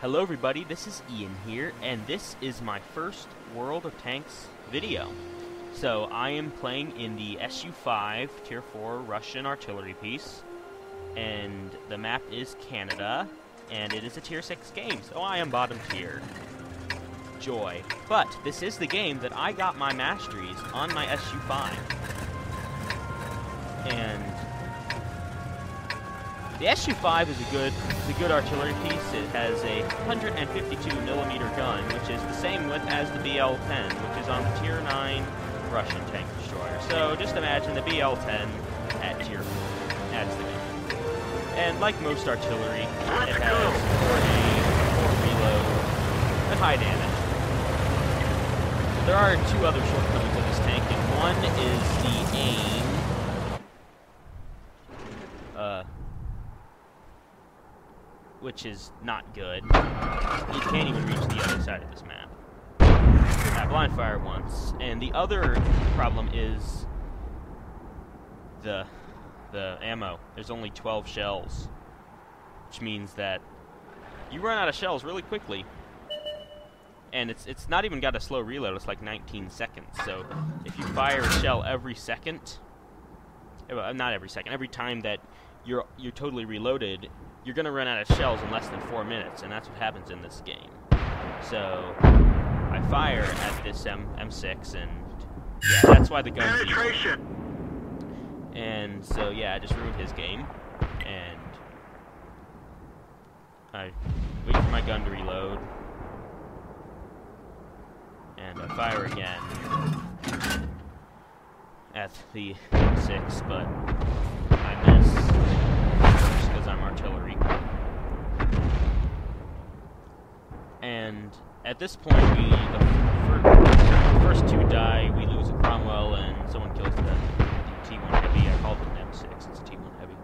Hello everybody, this is Ian here, and this is my first World of Tanks video. So, I am playing in the SU-5 Tier 4 Russian artillery piece, and the map is Canada, and it is a Tier 6 game, so I am bottom tier. Joy. But, this is the game that I got my masteries on my SU-5. And the SU-5 is a good, is a good artillery piece. It has a 152 millimeter gun, which is the same width as the BL-10, which is on the Tier 9 Russian tank destroyer. So just imagine the BL-10 at Tier 4 as the gun. And like most artillery, it has 4 aim, 4 reload, and high damage. There are two other shortcomings of this tank, and one is the aim. Uh, which is not good. You can't even reach the other side of this map. I blind fire once, and the other problem is the the ammo. There's only 12 shells, which means that you run out of shells really quickly. And it's it's not even got a slow reload. It's like 19 seconds. So if you fire a shell every second, eh, well, not every second, every time that you're you're totally reloaded, you're going to run out of shells in less than four minutes, and that's what happens in this game. So, I fire at this M M6, and yeah, that's why the gun. Penetration. And so, yeah, I just ruined his game, and I wait for my gun to reload, and I fire again at the M6, but I miss just because I'm artillery. And at this point, we the, fir the first two die. We lose a Cromwell, and someone kills the, the T1 heavy. I called it an M6. It's a T1 heavy.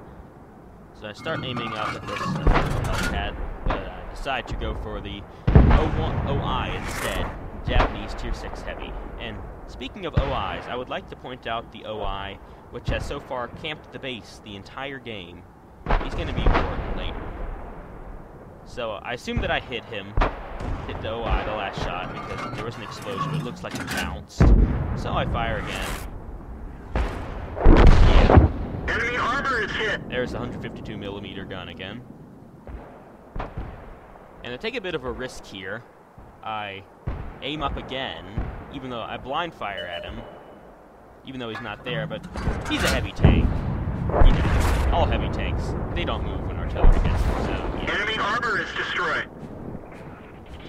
So I start aiming up at this uh, Hellcat, but I decide to go for the O1 OI instead. Japanese Tier 6 Heavy. And speaking of OIs, I would like to point out the OI, which has so far camped the base the entire game. He's going to be important later. So I assume that I hit him, hit the OI the last shot, because there was an explosion, but it looks like it bounced. So I fire again. Yeah, Enemy armor is hit. there's the 152 millimeter gun again. And I take a bit of a risk here, I aim up again, even though I blind fire at him, even though he's not there, but he's a heavy tank. You know, all heavy tanks, they don't move when artillery hits them, so yeah. Enemy armor is destroyed.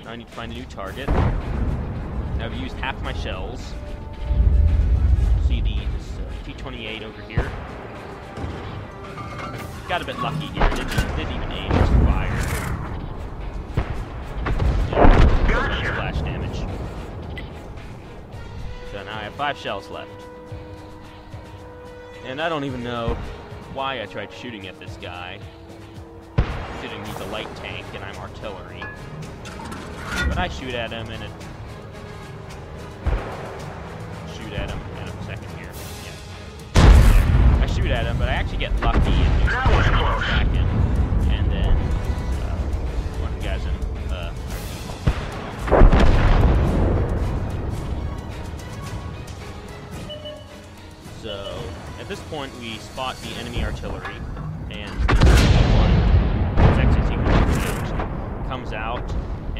Now I need to find a new target. Now I've used half my shells. See the this, uh, T-28 over here. Got a bit lucky here. Didn't, even- didn't even aim, just fire. Yeah, Gotcha. splash damage. So now I have five shells left. And I don't even know why I tried shooting at this guy. Considering he's a light tank and I'm artillery. But I shoot at him and it shoot at him in a second here. Yeah. I shoot at him, but I actually get lucky and do That was close. track him. And then uh, one of the guys in uh, So at this point we spot the enemy artillery and actually T1 comes out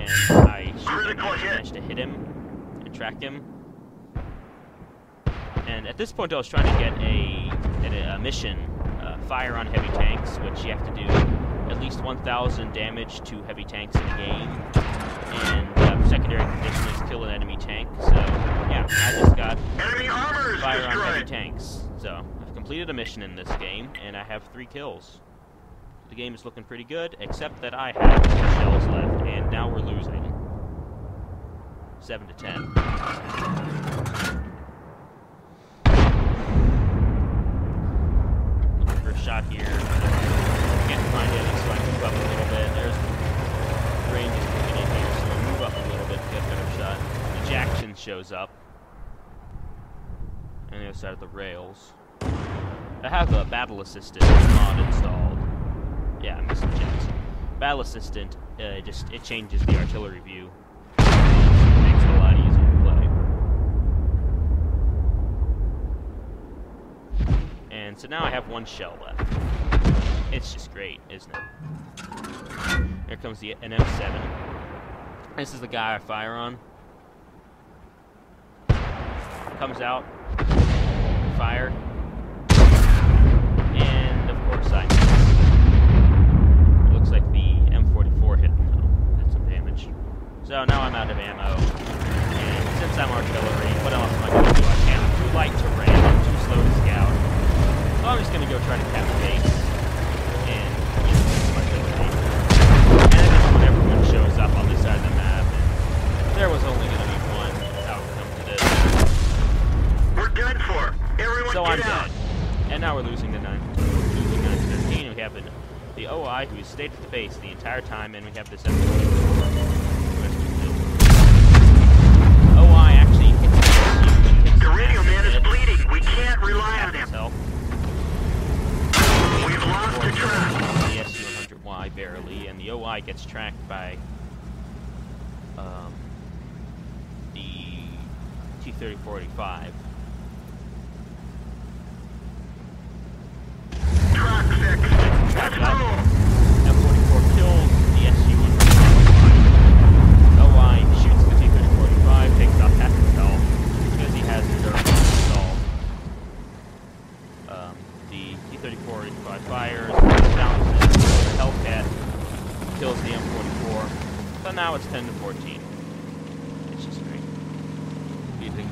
and I shoot him Critical and hit. manage to hit him and track him. And at this point I was trying to get a, a, a mission, uh, fire on heavy tanks, which you have to do at least 1,000 damage to heavy tanks in a game. And uh, secondary condition is kill an enemy tank. So yeah, I just got Enemy fire on heavy tanks. So I've completed a mission in this game, and I have three kills. The game is looking pretty good, except that I have two shells left, and now we're losing. Seven to ten. Looking for a shot here. Can't find any, so I move up a little bit. There's range is kicking in here, so I move up a little bit to get a better shot. The Jackson shows up on the other side of the rails. I have a battle assistant mod installed. Yeah, I missed Jackson. Battle Assistant uh, just it changes the artillery view. Makes it a lot easier to play. And so now I have one shell left. It's just great, isn't it? Here comes the an M7. This is the guy I fire on. Comes out, fire, and of course I like the M44 hit him though, did some damage. So now I'm out of ammo, and since I'm artillery, what else am I going to do? I can't. I'm too light to ram, I'm too slow to scout. So I'm just going to go try to cap base and use some artillery. And then when everyone shows up on this side of the map, and there was only going to be one outcome to this. We're done for. Everyone So get I'm out. dead. And now we're losing the 9 losing 9 to 13. We have an, the OI who has stayed at the base the entire time, and we have this OI actually hits the SU and takes The some radio man is bleeding. We can't rely on him. We've lost the track. The SU-100Y barely, and the OI gets tracked by um, the T-3045. Track fixed.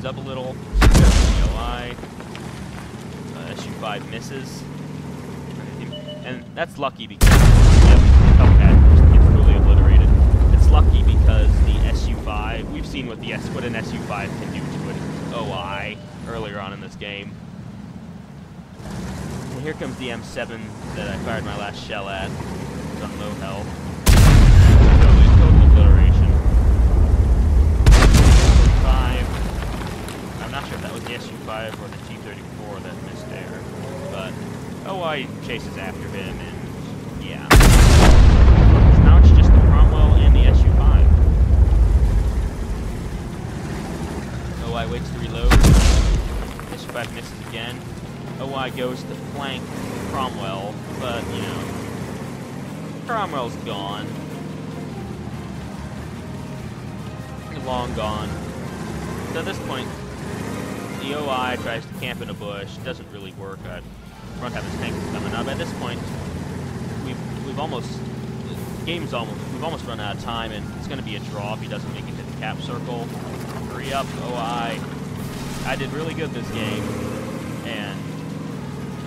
Up a little. The OI. Uh, SU-5 misses. And that's lucky because yep, Hellcat just gets totally obliterated. It's lucky because the SU-5, we've seen what the S, what an SU-5 can do to an OI earlier on in this game. And here comes the M7 that I fired my last shell at. It's on low health. Totally, total obliteration. 45. I'm not sure if that was the SU-5 or the T-34 that missed there, but OI chases after him, and yeah. Now it's just the Cromwell and the SU-5. OI waits to reload. SU-5 misses again. OI goes to flank Cromwell, but, you know, Cromwell's gone. Long gone. So at this point, the OI tries to camp in a bush. Doesn't really work. Uh, front half his tank coming up. At this point, we've we've almost the game's almost we've almost run out of time, and it's going to be a draw if he doesn't make it to the cap circle. Hurry up, OI! I did really good this game, and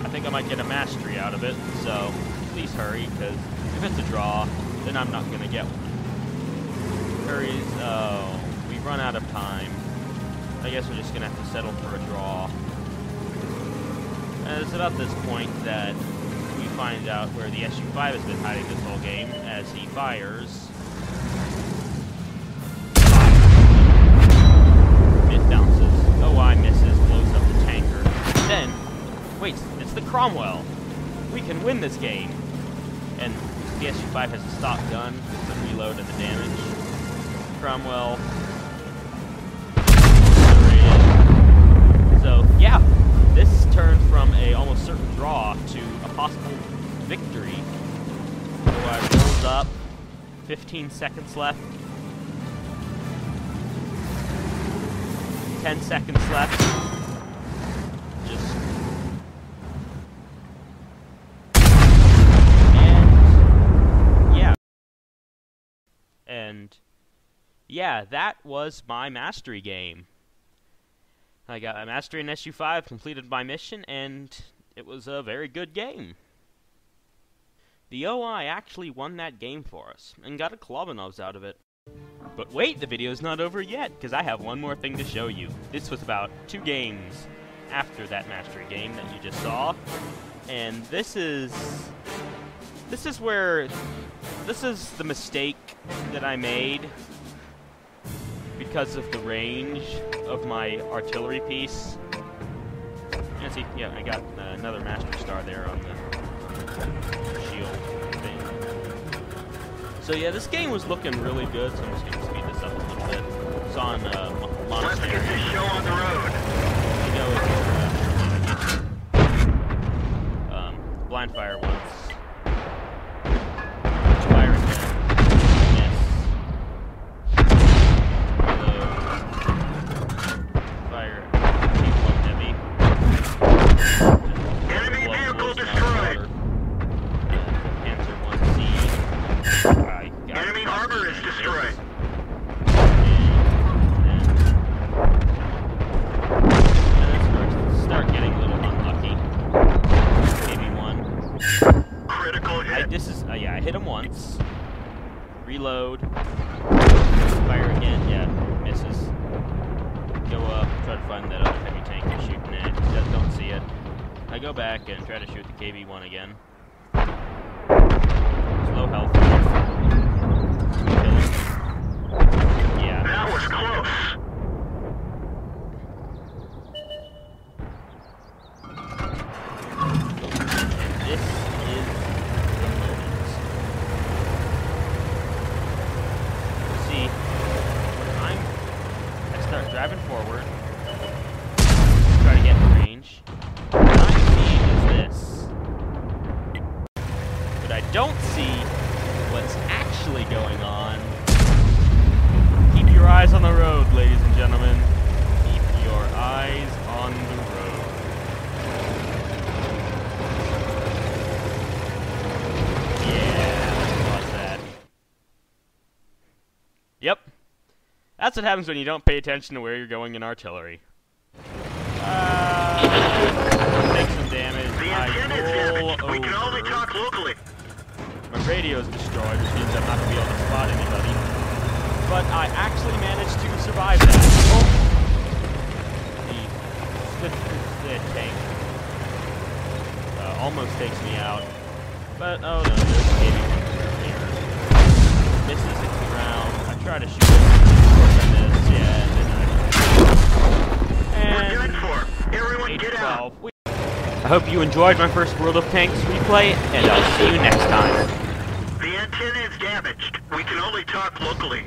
I think I might get a mastery out of it. So please hurry, because if it's a draw, then I'm not going to get one. Hurries. Oh, we've run out of time. I guess we're just going to have to settle for a draw. And it's about this point that we find out where the SU-5 has been hiding this whole game as he fires. Mid bounces. OI misses, blows up the tanker. Then, wait, it's the Cromwell. We can win this game. And the SU-5 has a stop gun with the reload and the damage. Cromwell. So, yeah, this turned from a almost certain draw to a possible victory. So I rolls up. 15 seconds left. 10 seconds left. Just. And. Yeah. And. Yeah, that was my mastery game. I got a mastery in SU5, completed my mission, and it was a very good game. The OI actually won that game for us, and got a Kolobanov's out of it. But wait, the video's not over yet, because I have one more thing to show you. This was about two games after that mastery game that you just saw, and this is... This is where... This is the mistake that I made because of the range of my artillery piece. And see, yeah, I got uh, another master star there on the shield thing. So yeah, this game was looking really good, so I'm just gonna speed this up a little bit. It's on uh, Let's get this show on the road. You with uh, um, blind fire once. Reload. Fire again, yeah, misses. Go up, try to find that other heavy tank you're shooting at. Just don't see it. I go back and try to shoot the KV-1 again. Slow health. Kill him. Yeah. That was close. This is the moment. See, I'm. I start driving forward, try to get in range. What I'm seeing is this, but I don't see what's actually going on. Keep your eyes on the road, ladies and gentlemen. Keep your eyes on the road. Yeah, let's that. Yep. That's what happens when you don't pay attention to where you're going in artillery. Uh, take some damage. The I roll. We can only over. Radio's destroyed, which means I'm not gonna be able to spot anybody. But I actually managed to survive that. Oh! The, the, the tank uh, almost takes me out. But, oh no, there's a here. Misses hits the ground. I try to shoot it. Of course I miss, yeah, and. We're for. Everyone get out. I hope you enjoyed my first World of Tanks replay, and I'll see you next time. Damaged. We can only talk locally.